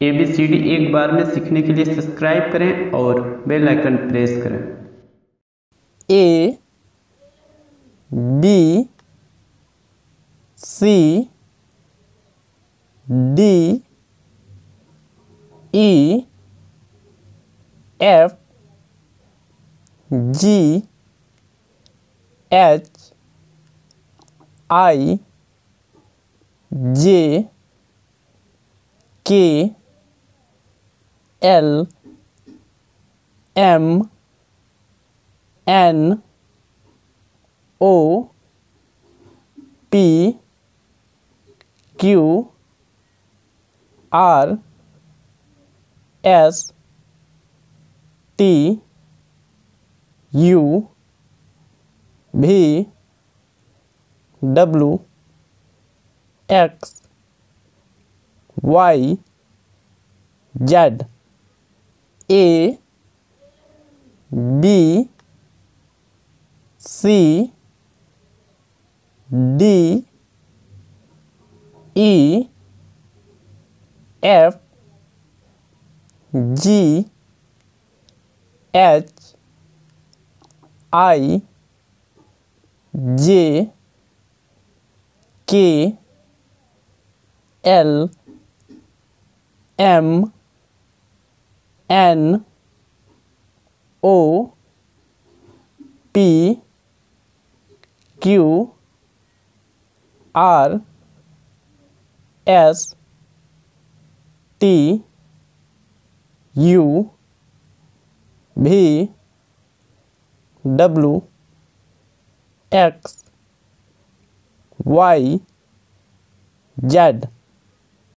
ए B C D एक बार में सीखने के लिए सब्सक्राइब करें और बेल आइकन प्रेस करें। A B C D E F G H I J K L M N O P Q R S T U V W X Y Z A B C D E F G H I J K L M N O P Q R S T U V W X Y Z